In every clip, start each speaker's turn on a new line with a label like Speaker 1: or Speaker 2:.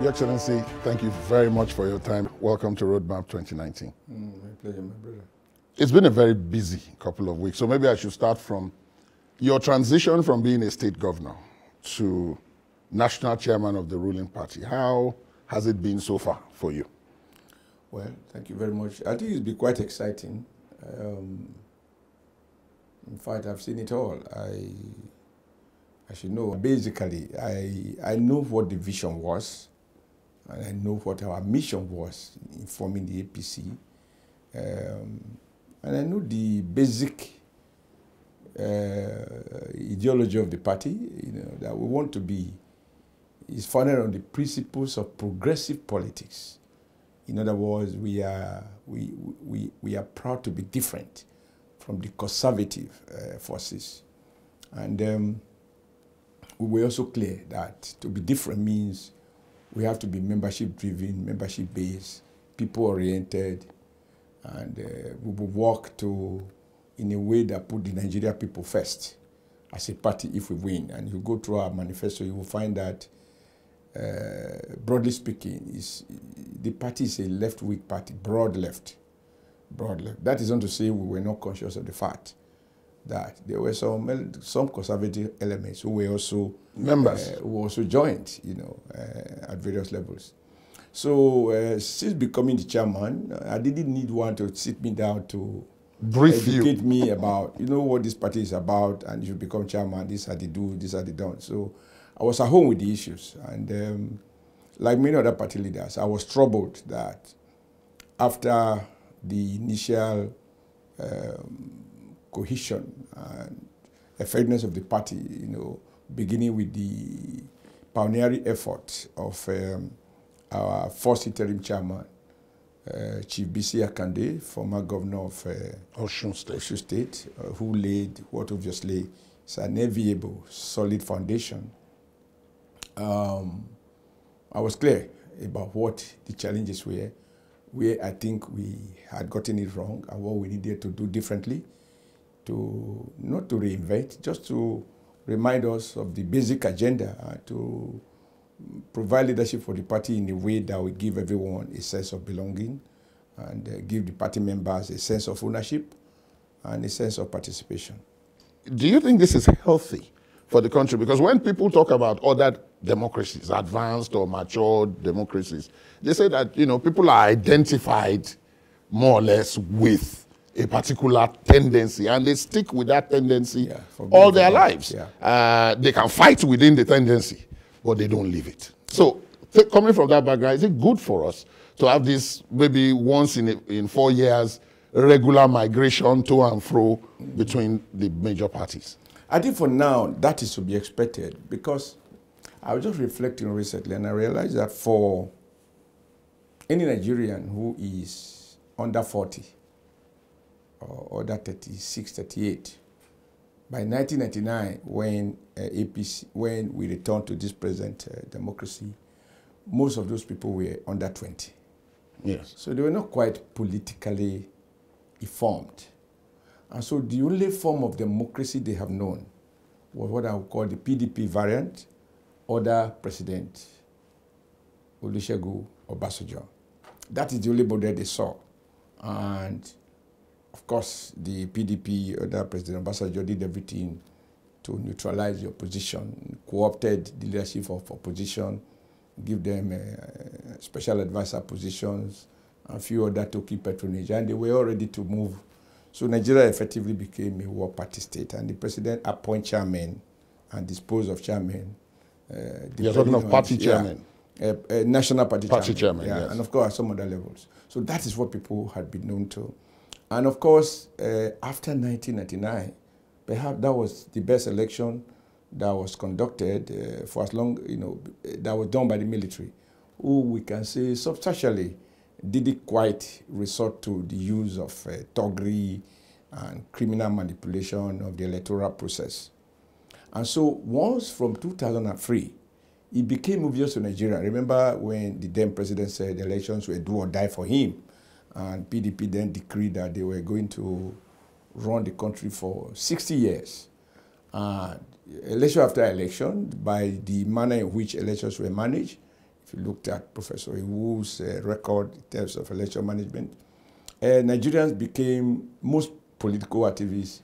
Speaker 1: Your Excellency, thank you very much for your time. Welcome to Roadmap 2019.
Speaker 2: Mm, my pleasure, my brother.
Speaker 1: It's been a very busy couple of weeks, so maybe I should start from your transition from being a state governor to national chairman of the ruling party. How has it been so far for you?
Speaker 2: Well, thank you very much. I think it's been quite exciting. Um, in fact, I've seen it all. I, I should know. Basically, I, I know what the vision was, and I know what our mission was in forming the APC. Um, and I know the basic uh, ideology of the party, you know, that we want to be is founded on the principles of progressive politics. In other words, we are, we, we, we are proud to be different from the conservative uh, forces. And um, we were also clear that to be different means we have to be membership driven, membership based, people oriented, and uh, we will work to in a way that put the Nigeria people first as a party if we win. And you go through our manifesto, you will find that, uh, broadly speaking, is the party is a left-wing party, broad left, broad left. That is not to say we were not conscious of the fact that there were some some conservative elements who were also
Speaker 1: members
Speaker 2: uh, who also joined, you know, uh, at various levels. So uh, since becoming the chairman, I didn't need one to sit me down to
Speaker 1: brief
Speaker 2: educate
Speaker 1: you.
Speaker 2: me about, you know, what this party is about, and if you become chairman, this are the do, this are the don't. So I was at home with the issues, and um, like many other party leaders, I was troubled that after the initial um, cohesion and effectiveness of the party, you know, beginning with the pioneering effort of um, our first interim chairman, uh, Chief Bisi Akande, former governor of uh,
Speaker 1: Osun State.
Speaker 2: Osun State, uh, who laid what obviously is an enviable, solid foundation. Um, I was clear about what the challenges were, where I think we had gotten it wrong, and what we needed to do differently to not to reinvent, just to remind us of the basic agenda, uh, to provide leadership for the party in a way that will give everyone a sense of belonging and uh, give the party members a sense of ownership and a sense of participation.
Speaker 1: Do you think this is healthy for the country? Because when people talk about other democracies, advanced or mature democracies, they say that you know people are identified more or less with a particular tendency and they stick with that tendency
Speaker 2: Yeah,
Speaker 1: all their lives.
Speaker 2: yeah.
Speaker 1: Uh, they can fight within the tendency, but they don't leave it. So, coming from that background, is it good for us to have this maybe once in, a, in four years regular migration to and fro between the major parties?
Speaker 2: I think for now that is to be expected because I was just reflecting recently and I realized that for any Nigerian who is under 40 or under 36, 38, by 1999, when uh, APC, when we returned to this present uh, democracy, most of those people were under 20.
Speaker 1: Yes.
Speaker 2: So they were not quite politically informed. And so the only form of democracy they have known was what I would call the PDP variant, other president, Olusegun Obasanjo. That is the only model they saw. And course, the PDP, other President Obasanjo did everything to neutralize the opposition, co-opted the leadership of opposition, give them uh, special advisor positions, a few other to keep patronage, and they were all ready to move. So Nigeria effectively became a war party state, and the president appoint chairman and dispose of chairman. Uh,
Speaker 1: You're talking of party
Speaker 2: yeah,
Speaker 1: chairman.
Speaker 2: uh, uh, national party,
Speaker 1: Party
Speaker 2: chairman,
Speaker 1: chairman,
Speaker 2: yeah,
Speaker 1: yes.
Speaker 2: and of course at some other levels. So that is what people had been known to, and of course uh, after 1999, perhaps that was the best election that was conducted uh, for as long you know that was done by the military, who we can say substantially didn't quite resort to the use of uh, thuggery and criminal manipulation of the electoral process. And so once from 2003, it became obvious to Nigeria. Remember when the then president said the elections were do or die for him, and PDP then decreed that they were going to run the country for 60 years. And election after election, by the manner in which elections were managed, If you looked at Professor Iwu's uh, record in terms of election management, uh, Nigerians became, most political activists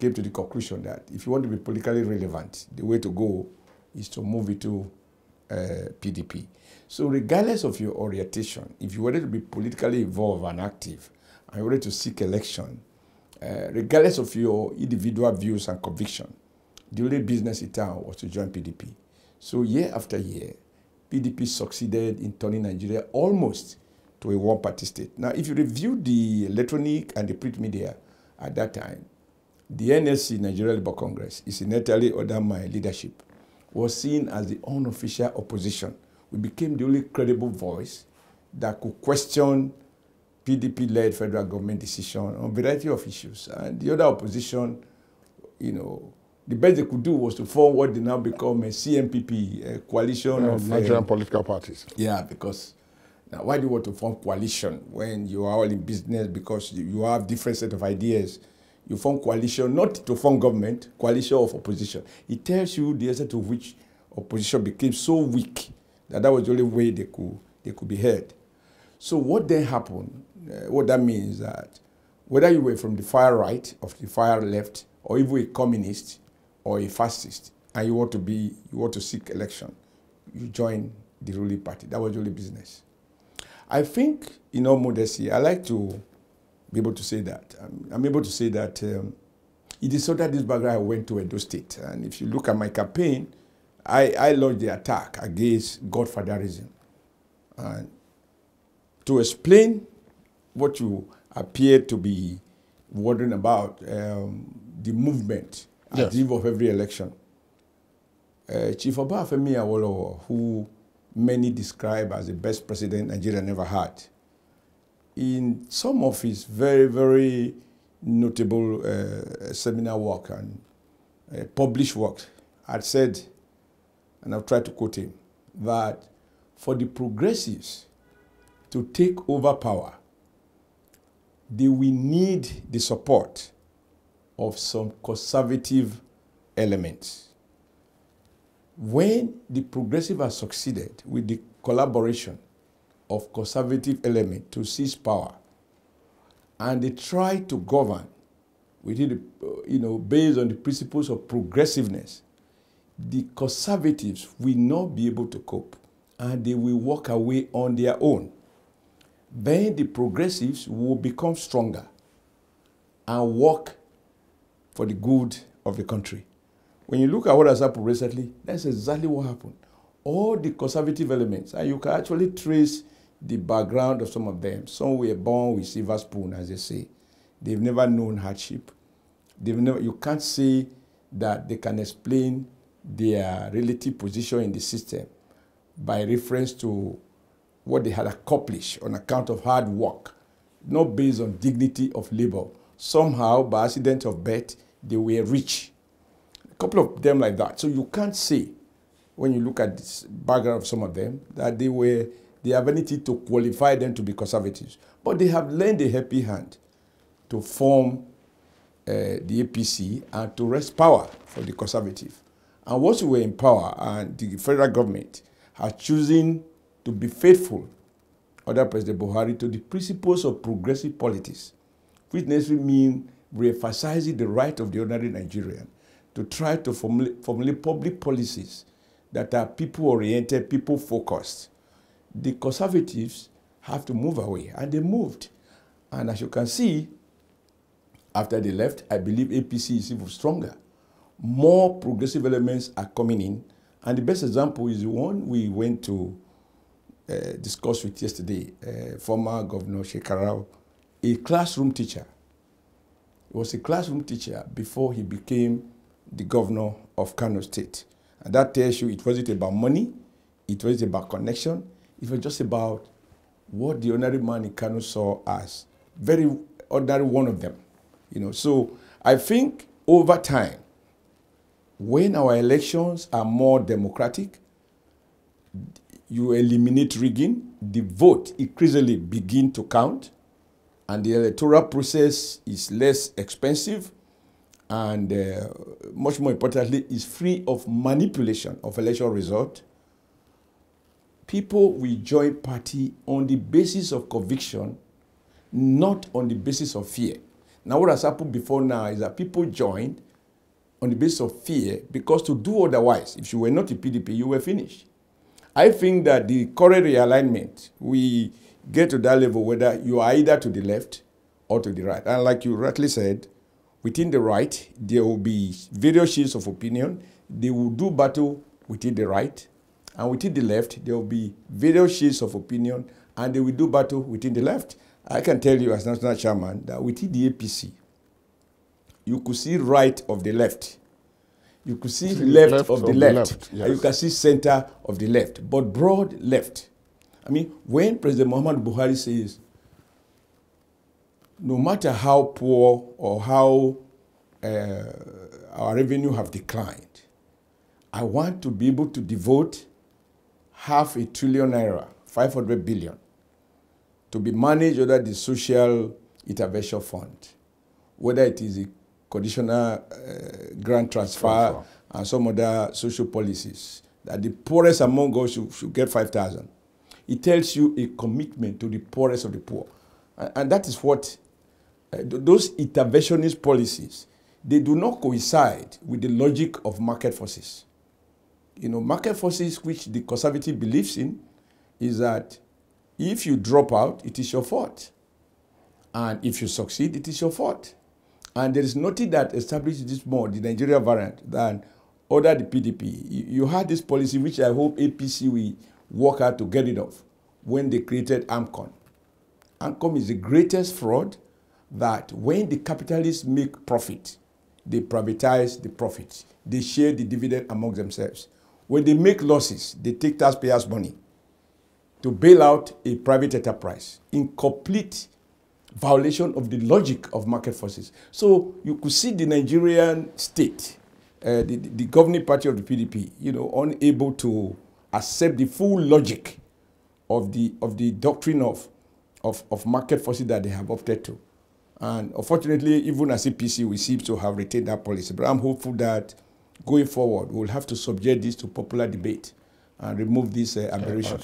Speaker 2: came to the conclusion that if you want to be politically relevant, the way to go is to move into uh, PDP. So regardless of your orientation, if you wanted to be politically involved and active, and you wanted to seek election, uh, regardless of your individual views and conviction, the only business in town was to join PDP. So year after year, PDP succeeded in turning Nigeria almost to a one-party state. Now, if you review the electronic and the print media at that time, the NLC, Nigeria Labour Congress, is entirely under my leadership, was seen as the unofficial opposition. We became the only credible voice that could question PDP-led federal government decision on a variety of issues. And the other opposition, you know, the best they could do was to form what they now become a CNPP, a coalition
Speaker 1: Yeah,
Speaker 2: of
Speaker 1: Nigerian
Speaker 2: um,
Speaker 1: political parties.
Speaker 2: yeah, because now why do you want to form coalition when you are all in business because you, you have different set of ideas? You form coalition not to form government, coalition of opposition. It tells you the extent to which opposition became so weak that that was the only way they could they could be heard. So what then happened? Uh, what that means that whether you were from the far right of the far left, or even a communist or a fascist, and you want to be you want to seek election, you join the ruling party. That was the only business. I think, in all modesty, I like to be able to say that. I'm, I'm able to say that um, it is so that this background I went to Edo State. And if you look at my campaign, I, I launched the attack against godfatherism. And to explain what you appear to be wondering about, um, the movement at the eve of every election, uh, Chief Obafemi Awolowo, who many describe as the best president Nigeria never had, in some of his very, very notable uh, seminar work and uh, published works, had said, and I've tried to quote him, that for the progressives to take over power, they will need the support of some conservative elements. When the progressive has succeeded with the collaboration of conservative elements to seize power, and they try to govern within the, uh, you know, based on the principles of progressiveness, the conservatives will not be able to cope and they will walk away on their own. Then the progressives will become stronger and work for the good of the country. When you look at what has happened recently, that's exactly what happened. All the conservative elements, and you can actually trace the background of some of them. Some were born with silver spoon, as they say. They've never known hardship. They've never. You can't say that they can explain their relative position in the system by reference to what they had accomplished on account of hard work, not based on dignity of labor. Somehow, by accident of birth, they were rich. A couple of them like that. So you can't say, when you look at this background of some of them, that they were have anything to qualify them to be conservatives. But they have lent a happy hand to form uh, the APC and to wrest power for the conservative. And once we were in power and the federal government has chosen to be faithful under President Buhari to the principles of progressive politics, which necessarily mean re-emphasizing the right of the ordinary Nigerian to try to formulate, formulate public policies that are people-oriented, people-focused. The conservatives have to move away, and they moved. And as you can see, after they left, I believe APC is even stronger. More progressive elements are coming in, and the best example is the one we went to uh, discuss with yesterday, uh, former Governor Shekarau, a classroom teacher. He was a classroom teacher before he became the governor of Kano State. And that tells you it wasn't about money, it wasn't about connection, it was just about what the ordinary man in Kano saw as very ordinary one of them. You know, so I think over time, when our elections are more democratic, you eliminate rigging, the vote increasingly begin to count, and the electoral process is less expensive, and uh, much more importantly, is free of manipulation of election result. People will join party on the basis of conviction, not on the basis of fear. Now, what has happened before now is that people joined on the basis of fear because to do otherwise, if you were not a PDP, you were finished. I think that the current realignment, we get to that level whether you are either to the left or to the right. And like you rightly said, within the right, there will be various shades of opinion. They will do battle within the right. And within the left, there will be various shades of opinion, and they will do battle within the left. I can tell you as national chairman that within the APC, you could see right of the left. You could see, see left, left, of the left. The left yes. And you can see center of the left, but broad left. I mean, when President Muhammad Buhari says, no matter how poor or how uh, our revenue have declined, I want to be able to devote half a trillion naira, 500 billion, to be managed under the social intervention fund, whether it is a conditional uh, grant transfer, transfer, and some other social policies, that the poorest among us should, should get 5,000. It tells you a commitment to the poorest of the poor. And, and that is what uh, those interventionist policies, they do not coincide with the logic of market forces. You know, market forces which the conservative believes in is that if you drop out, it is your fault. And if you succeed, it is your fault. And there is nothing that establishes this more, the Nigeria variant, than other the PDP. You, had this policy which I hope APC will work hard to get rid of when they created AMCON. AMCON is the greatest fraud that when the capitalists make profit, they privatize the profit. They share the dividend among themselves. When they make losses, they take taxpayers' money to bail out a private enterprise in complete violation of the logic of market forces. So you could see the Nigerian state, uh, the, the governing party of the PDP, you know, unable to accept the full logic of the of the doctrine of, of, of market forces that they have opted to. And unfortunately, even as APC, we seem to have retained that policy. But I'm hopeful that going forward, we'll have to subject this to popular debate and remove this uh, aberration.